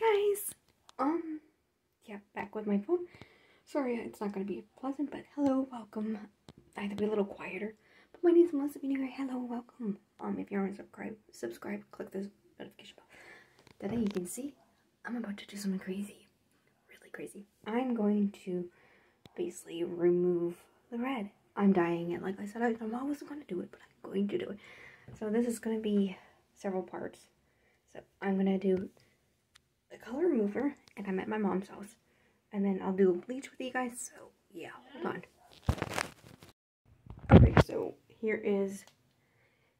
guys. Um, yeah, back with my phone. Sorry, it's not going to be pleasant, but hello, welcome. I have to be a little quieter. But my name is Melissa Beaninger. Hello, welcome. Um, if you aren't subscribed, subscribe, click this notification bell. Today you can see I'm about to do something crazy. Really crazy. I'm going to basically remove the red. I'm dyeing it. Like I said, I, I wasn't going to do it, but I'm going to do it. So this is going to be several parts. So I'm going to do the color remover, and I'm at my mom's house. And then I'll do a bleach with you guys, so yeah, hold on. Okay, so here is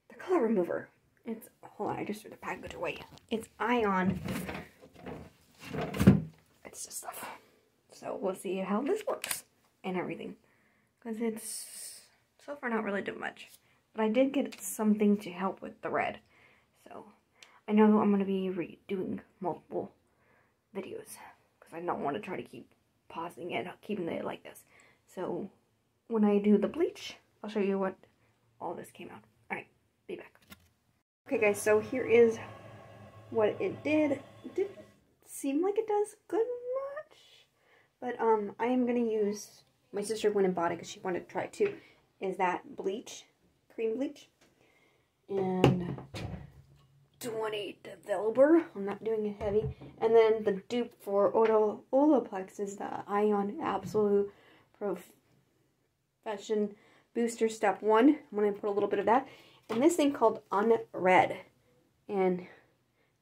the color remover. It's, hold on, I just threw the package away. It's Ion. It's just stuff. So we'll see how this works and everything. Because it's so far not really doing much. But I did get something to help with the red. So I know I'm going to be redoing multiple videos because I don't want to try to keep pausing it, keeping it like this. So when I do the bleach, I'll show you what all this came out. Alright, be back. Okay guys, so here is what it did. It didn't seem like it does good much, but um, I am going to use, my sister went and bought it because she wanted to try it too, is that bleach, cream bleach. And 20 developer. I'm not doing it heavy. And then the dupe for Odo Olaplex is the Ion Absolute Profession Booster Step 1. I'm going to put a little bit of that. And this thing called Unred. And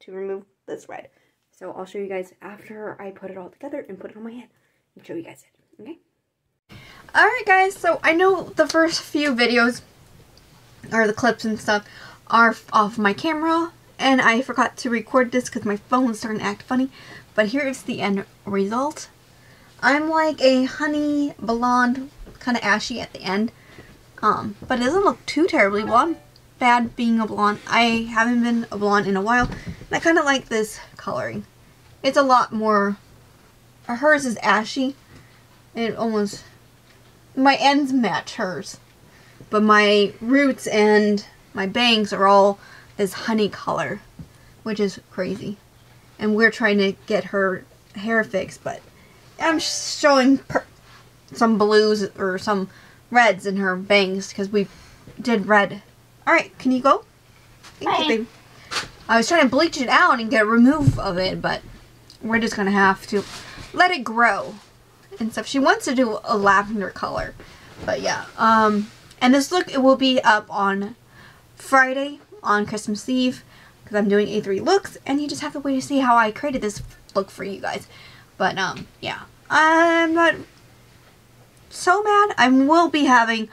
to remove this red. So I'll show you guys after I put it all together and put it on my hand. And show you guys it. Okay? Alright guys, so I know the first few videos, or the clips and stuff, are off my camera and I forgot to record this because my phone's starting to act funny. But here is the end result. I'm like a honey blonde, kind of ashy at the end. Um, but it doesn't look too terribly blonde. Bad being a blonde. I haven't been a blonde in a while. And I kind of like this coloring. It's a lot more... Hers is ashy. It almost... My ends match hers. But my roots and my bangs are all is honey color, which is crazy. And we're trying to get her hair fixed, but I'm showing some blues or some reds in her bangs because we did red. Alright, can you go? Thank you, I was trying to bleach it out and get a remove of it, but we're just going to have to let it grow and stuff. She wants to do a lavender color, but yeah. Um, and this look, it will be up on Friday on Christmas Eve because I'm doing A3 looks and you just have to wait to see how I created this look for you guys. But um, yeah, I'm not so mad. I will be having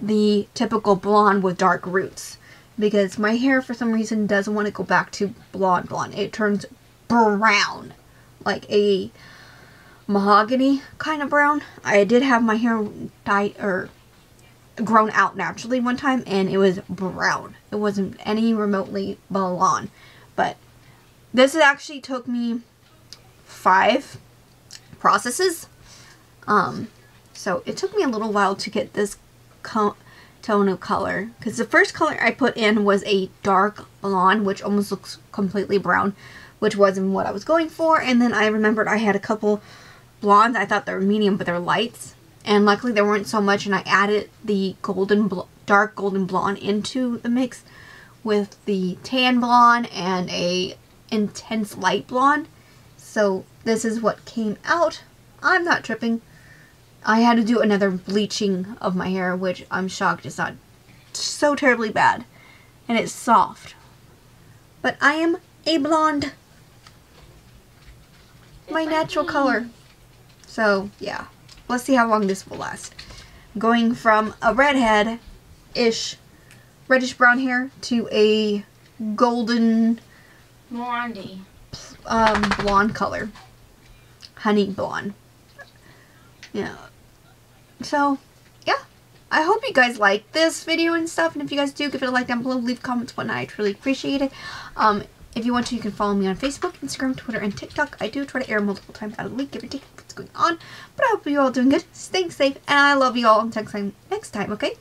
the typical blonde with dark roots because my hair for some reason doesn't want to go back to blonde blonde. It turns brown like a mahogany kind of brown. I did have my hair dyed or grown out naturally one time and it was brown. It wasn't any remotely blonde. But this actually took me five processes. Um, so it took me a little while to get this tone of color. Because the first color I put in was a dark blonde, which almost looks completely brown. Which wasn't what I was going for. And then I remembered I had a couple blondes. I thought they were medium, but they're lights and luckily there weren't so much and I added the golden dark golden blonde into the mix with the tan blonde and a intense light blonde. So this is what came out. I'm not tripping. I had to do another bleaching of my hair which I'm shocked it's not so terribly bad. And it's soft. But I am a blonde. My natural color. So yeah let's see how long this will last. Going from a redhead-ish, reddish brown hair to a golden... Blondie. Um, blonde color. Honey blonde. Yeah. So, yeah. I hope you guys like this video and stuff. And if you guys do, give it a like down below. Leave comments, whatnot. I truly appreciate it. Um, if you want to, you can follow me on Facebook, Instagram, Twitter, and TikTok. I do try to air multiple times out of the week, give or take what's going on. But I hope you're all doing good, staying safe, and I love you all until next time, okay?